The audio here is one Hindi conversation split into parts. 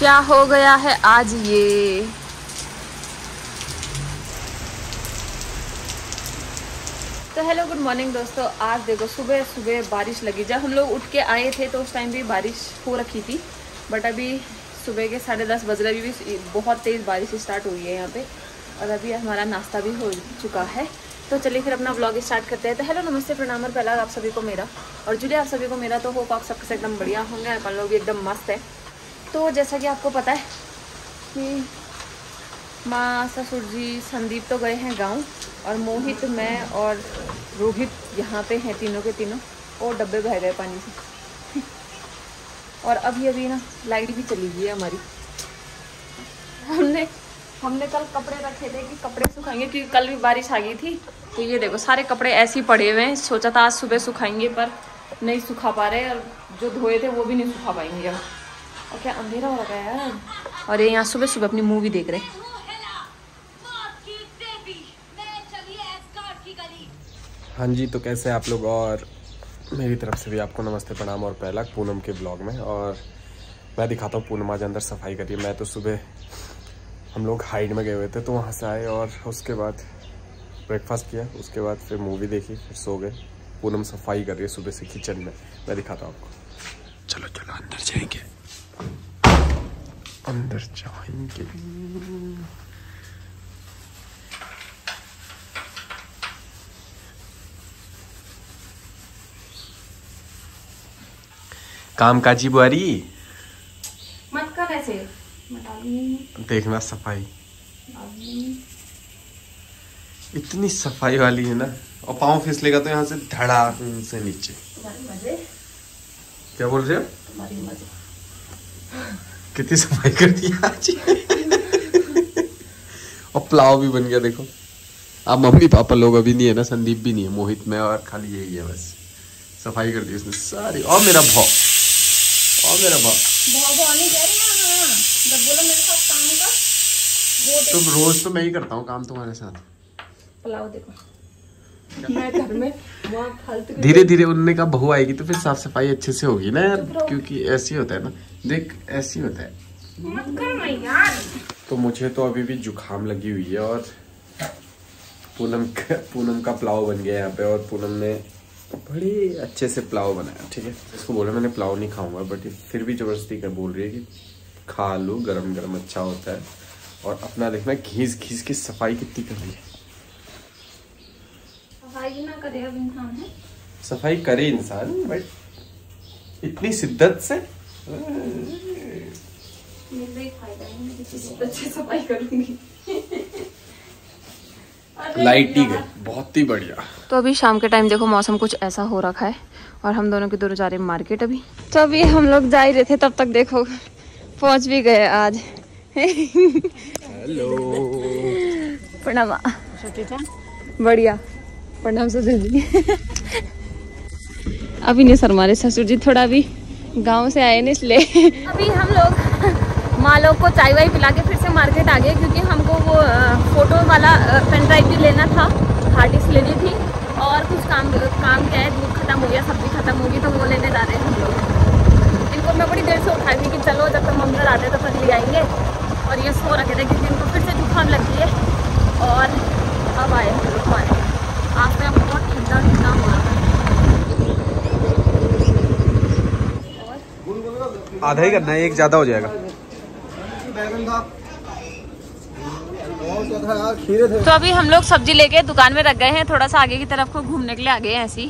क्या हो गया है आज ये? तो हेलो गुड मॉर्निंग दोस्तों। आज देखो, सुबह सुबह बारिश लगी। जब हम लोग उठ के आए थे तो उस टाइम भी बारिश हो रखी थी। बट अभी सुबह के साढ़े दस बज रहे, अभी भी बहुत तेज़ बारिश स्टार्ट हुई है यहाँ पे। और अभी हमारा नाश्ता भी हो चुका है। तो चलिए फिर अपना ब्लॉग स्टार्ट करते हैं। तो हेलो नमस्ते, प्रणाम और पहला आप सभी को मेरा। और जुड़े आप सभी को मेरा। तो होप आप सबके सबसे एकदम बढ़िया होंगे। अपन लोग भी एकदम मस्त है। तो जैसा कि आपको पता है कि माँ ससुर जी संदीप तो गए हैं गाँव और मोहित मैं और रोहित यहाँ पे हैं तीनों के तीनों और डब्बे बह गए पानी से। और अभी अभी ना लाइट भी चली गई है हमारी। हमने हमने कल कपड़े रखे थे कि कपड़े सुखाएँगे क्योंकि कल भी बारिश आ गई थी। तो ये देखो सारे कपड़े ऐसे ही पड़े हुए हैं। सोचा था आज सुबह सुखाएँगे पर नहीं सुखा पा रहे और जो धोए थे वो भी नहीं सुखा पाएँगे अब। और क्या अंधेरा हो रहा है यार? और ये यहाँ सुबह सुबह अपनी मूवी देख रहे हैं। हाँ जी तो कैसे हैं आप लोग? और मेरी तरफ़ से भी आपको नमस्ते प्रणाम और पहला पूनम के ब्लॉग में। और मैं दिखाता हूँ पूनम आज अंदर सफ़ाई करिए मैं तो सुबह हम लोग हाइड में गए हुए थे तो वहाँ से आए और उसके बाद ब्रेकफास्ट किया। उसके बाद फिर मूवी देखी फिर सो गए। पूनम सफ़ाई कर रही है सुबह से किचन में। मैं दिखाता हूँ आपको। चलो चलो अंदर जाएँगे। अंदर जाएँगे काम काजी बुआरी? मत कर ऐसे। देखना सफ़ाई। इतनी सफ़ाई वाली है ना। और पाँव फिसलेगा तो यहाँ से धड़ा से नीचे। क्या बोल रहे हो? कितनी सफ़ाई कर दी आज? और पुलाव भी बन गया देखो। अब मम्मी पापा लोग अभी नहीं है ना संदीप भी नहीं है मोहित में और खाली यही है बस। सफ़ाई कर दी उसने सारी। और मेरा भाव। और मेरा भाव। तुम रोज तो मैं ही करता हूँ काम तुम्हारे साथ। पुलाव देखो। के- धीरे धीरे उनने का बहू आएगी तो फिर साफ़ सफ़ाई अच्छे से होगी ना यार क्योंकि ऐसे ही होता है ना। देख ऐसे होता है। मत कर यार। तो मुझे तो अभी भी जुकाम लगी हुई है और पूनम का पूनम का पुलाव बन गया यहाँ पे और पूनम ने बड़े अच्छे से पुलाव बनाया ठीक है? इसको बोला मैंने पुलाव नहीं खाऊँगा बट फिर भी ज़बरदस्ती कर बोल रही है कि खा लो गरम गरम अच्छा होता है। और अपना देखना घीस घीस की सफ़ाई कितनी कर रही है। सफ़ाई ना करे अब इंसान है? सफ़ाई करे इंसान बट इतनी शिद्दत से मेरा ही फ़ायदा है। मैं किसी से सफ़ाई करूँगी लाइट बहुत ही बढ़िया। तो अभी शाम के टाइम देखो मौसम कुछ ऐसा हो रखा है और हम दोनों के दोनों जा रहे हैं मार्केट अभी। तो अभी हम लोग जा ही रहे थे तब तक देखो पहुँच भी गए आज। हेलो प्रणाम। बढ़िया। प्रणाम ससुर जी। अभी नहीं सर हमारे ससुर जी थोड़ा अभी। गाँव से आए ना इसलिए। अभी हम लोग माँ लोग को चाय वाय पिला के फिर से मार्केट आ गए, क्योंकि हमको वो फ़ोटो वाला पेन ड्राइव भी लेना था, हार्ड डिस्क लेनी थी, और कुछ काम काम क्या है दूध खत्म हो गया सब्ज़ी खत्म होगी तो वो लेने जा रहे हैं हम लोग। इनको मैं बड़ी देर से उठाई थी कि चलो, जब तक घर आते तो फिर ले आएँगे। और ये सो रखे थे, क्योंकि इनको फिर से जुकाम लग है। और अब आए हम लोग मार्केट आज में बहुत ठंडा ठंडा हो। रहा है आधा ही करना है एक ज़्यादा हो जाएगा। तो अभी हम लोग सब्ज़ी लेके दुकान में रख गए हैं थोड़ा सा आगे की तरफ़ को घूमने के लिए आ गए हैं ऐसे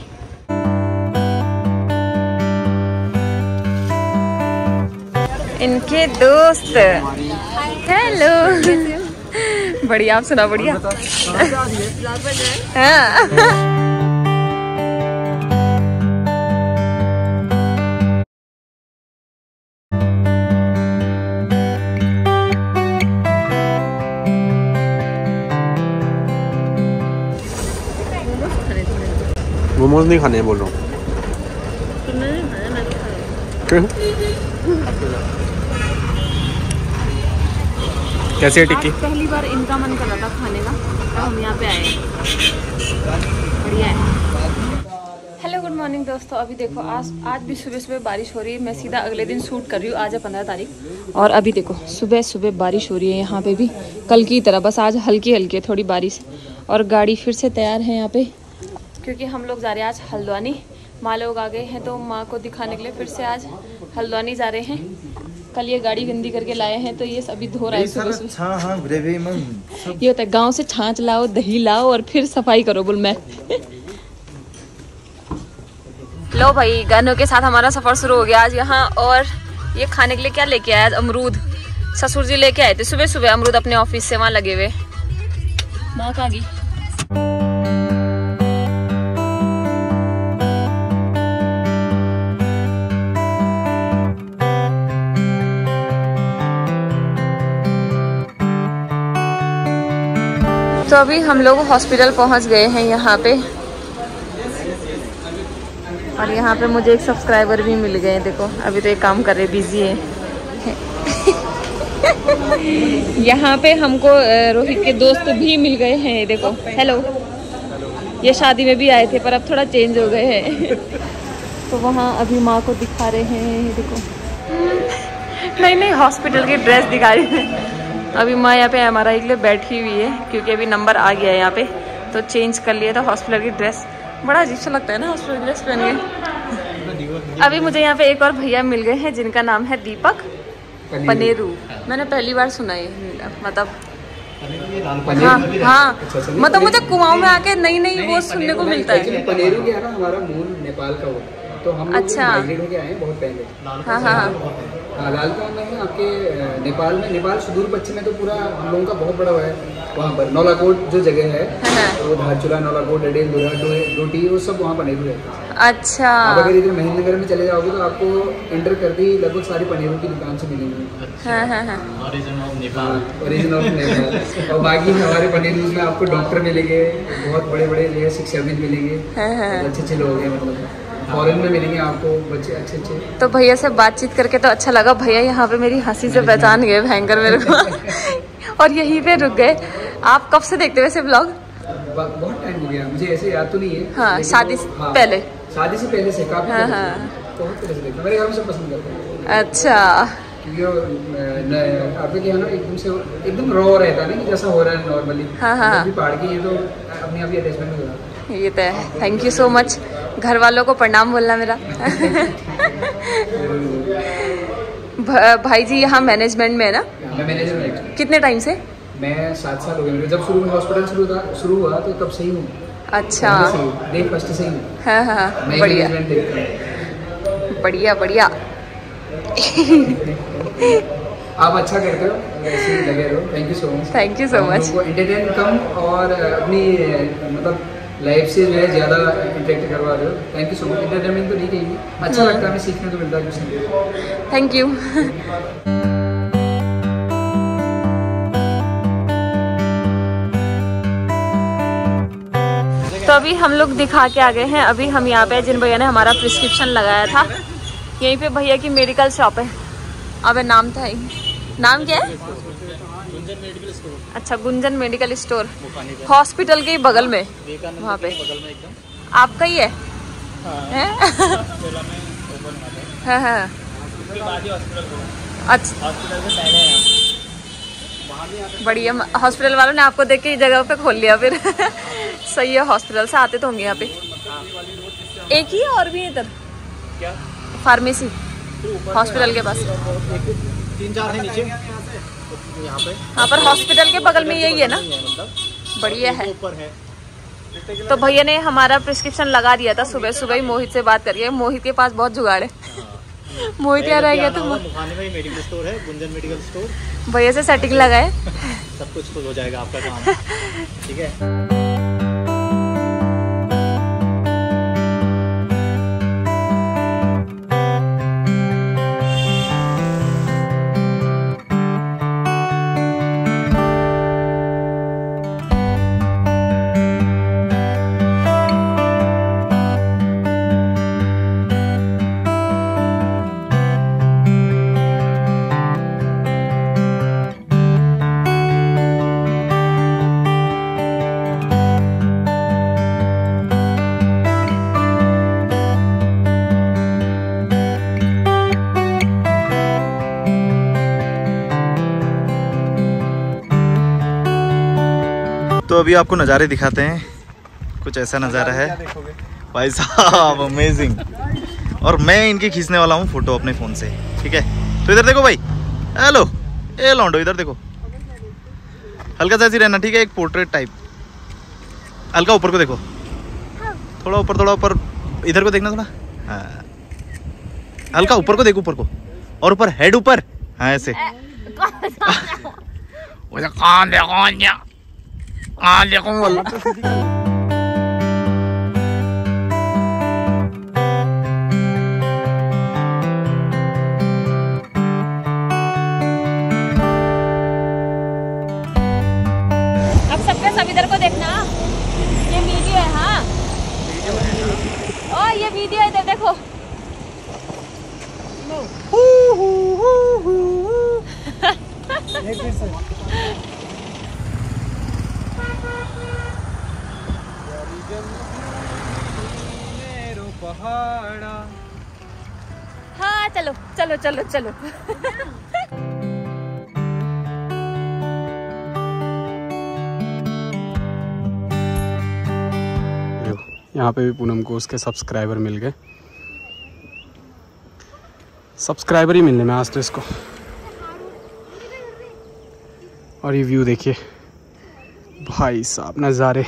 इनके दोस्त। हेलो। बढ़िया आप सुना बढ़िया। हाँ। मोमोज नहीं खाने बोल रहा हूँ? कैसी है टिक्की? पहली बार इनका मन कर रहा था खाने का तो हम यहाँ पे आए बढ़िया है। हेलो गुड मॉर्निंग दोस्तों। अभी देखो आज आज भी सुबह सुबह बारिश हो रही है। मैं सीधा अगले दिन शूट कर रही हूँ आज है पंद्रह तारीख। और अभी देखो सुबह सुबह बारिश हो रही है यहाँ पे भी। कल की तरह बस आज हल्की हल्की है थोड़ी बारिश। और गाड़ी फिर से तैयार है यहाँ पे। क्योंकि हम लोग जा रहे हैं आज हल्द्वानी। माँ लोग आ गए हैं तो माँ को दिखाने के लिए फिर से आज हल्द्वानी जा रहे हैं। कल ये गाड़ी गंदी करके लाए हैं तो ये अभी धो रहा है सुबह सुबह हाँ ये होता है गाँव से छाछ लाओ दही लाओ और फिर सफ़ाई करो बोल मैं। लो भाई गानों के साथ हमारा सफ़र शुरू हो गया आज यहाँ और ये खाने के लिए क्या लेके आया अमरूद। ससुर जी लेके आए थे सुबह सुबह अमरूद अपने ऑफ़िस से वहाँ लगे हुए। माँ कहाँ गई? तो अभी हम लोग हॉस्पिटल पहुँच गए हैं यहाँ पे। और यहाँ पे मुझे एक सब्सक्राइबर भी मिल गए देखो, अभी तो एक काम कर रहे बिज़ी है। यहाँ पे हमको रोहित के दोस्त भी मिल गए हैं, ये देखो हेलो ये शादी में भी आए थे, पर अब थोड़ा चेंज हो गए हैं। तो वहाँ अभी माँ को दिखा रहे हैं, ये देखो। नहीं नहीं हॉस्पिटल की ड्रेस दिखा रही है। अभी माँ यहाँ पे एम के लिए बैठी हुई है क्योंकि अभी नंबर आ गया है यहाँ पे तो चेंज कर लिया था हॉस्पिटल की ड्रेस बड़ा अजीब सा लगता है ना हॉस्पिटल की ड्रेस पहन के। अभी मुझे यहाँ पे एक और भैया मिल गए हैं जिनका नाम है दीपक पनेरू। मैंने पहली बार सुना है मतलब। हाँ हाँ। मतलब मुझे कुमाऊं में आके नई नई वो सुनने को मिलता है। पनेरू क्या हमारा मूल नेपाल का वो। तो हम अच्छा। माइग्रेट होके आए बहुत पहले। हाँ हाँ हाँ। हाँ, लाल में है आपके नेपाल में नेपाल सुदूर पश्चिम में तो पूरा हम लोगों का बहुत बड़ा हुआ है। वहाँ पर नौलाकोट जो जगह है हाँ। वो धारचूला नौलाकोट दुरा डोटी वो सब वहाँ पनेरू रहता है। अच्छा। आप अगर इधर महेंद्रनगर में चले जाओगे तो आपको एंटर करते ही लगभग सारी पनीरों की दुकान से मिलेंगी। हाँ हाँ हाँ। ओरिजिन ऑफ़ नेपाल और बाकी हमारे पनीर में आपको डॉक्टर मिलेंगे बहुत बड़े बड़े जो है शिक्षाविद मिलेंगे। हाँ हाँ। अच्छे अच्छे लोग हैं मतलब। फॉरेन में मिलेंगे आपको बच्चे अच्छे अच्छे। तो भैया से बातचीत करके तो अच्छा लगा। भैया यहाँ पे मेरी हँसी से पहचान गए भयंकर मेरे को। और यहीं पे रुक गए। आप कब से देखते वैसे ब्लॉग बहुत टाइम हो गया। मुझे ऐसे याद तो नहीं है। हाँ, शादी से हाँ, पहले। शादी से पहले से काफ़ी हाँ, हाँ। से। बहुत पहले से देखता मेरे घर में सब पसंद करते हैं। अच्छा। क्योंकि वो न- न- आपके क्या ना एकदम से एकदम रॉ रहता है ना कि जैसा हो रहा है नॉर्मली हाँ, हाँ। पहाड़ की ये तो अपने आप अटैचमेंट हो जाता है। ये तो है। थैंक यू सो मच घर वालों को प्रणाम बोलना मेरा। भाई जी यहाँ मैनेजमेंट में है ना? हूँ। कितने टाइम से? मैं सात साल हो गए। जब शुरू में हॉस्पिटल शुरू था शुरू हुआ तो तब से ही हूँ। अच्छा। से फ़र्स्ट से ही हूँ। हाँ बढ़िया। बढ़िया बढ़िया। आप अच्छा करते हो। लगे रहो। Thank you so much Thank you so much. को एंटरटेन कम और अपनी मतलब लाइफ से जो है ज़्यादा इंटरेक्ट करवा रहे हो। Thank you so much entertainment तो नहीं कहेंगे अच्छा लगता है हमें सीखने को मिलता है कुछ थैंक यू तो अभी हम लोग दिखा के आ गए हैं। अभी हम यहाँ पे जिन भैया ने हमारा प्रिस्क्रिप्शन लगाया था। यहीं पे भैया की मेडिकल शॉप है। अब नाम था ही। नाम क्या है? अच्छा गुंजन मेडिकल स्टोर। हॉस्पिटल के ही बगल में। वहाँ पे। आपका ही है? हाँ? हाँ अच्छा बढ़िया। हॉस्पिटल वालों ने आपको देख के जगह पे खोल लिया फिर। सही है हॉस्पिटल से आते तो होंगे यहाँ पे। एक ही और भी है इधर? फार्मेसी। हॉस्पिटल के पास। तीन चार है नीचे। यहाँ पे। हाँ पर हॉस्पिटल के बगल में यही है ना? मतलब। बढ़िया है। है। तो भैया ने हमारा प्रिस्क्रिप्शन लगा दिया था सुबह सुबह ही मोहित से बात करिए। मोहित के पास बहुत जुगाड़ है। मोहित यहाँ रह गया तो ही मेडिकल स्टोर है गुंजन मेडिकल स्टोर भैया से सेटिंग लगाए। सब कुछ हो जाएगा आपका काम। ठीक है? अभी आपको नज़ारे दिखाते हैं। कुछ ऐसा नज़ारा है। भाई साहब अमेजिंग और मैं इनकी खींचने वाला हूँ फ़ोटो अपने फ़ोन से ठीक है? तो इधर देखो भाई। हेलो ए लौंडो इधर देखो। हल्का सा ऐसी रहना ठीक है? एक पोर्ट्रेट टाइप हल्का ऊपर को देखो। थोड़ा ऊपर थोड़ा ऊपर। इधर को देखना थोड़ा। हाँ। हल्का ऊपर को देखो ऊपर को। और ऊपर हेड ऊपर। हाँ ऐसे। कान देखो देखो बोल अब सबके सब इधर को देखना। ये वीडियो है हाँ। ओ ये वीडियो है इधर देखो हाँ चलो चलो चलो चलो। यहाँ पे भी पूनम को उसके सब्सक्राइबर मिल गए। सब्सक्राइबर ही मिलने में आज तो इसको। और ये व्यू देखिए। भाई साहब नज़ारे।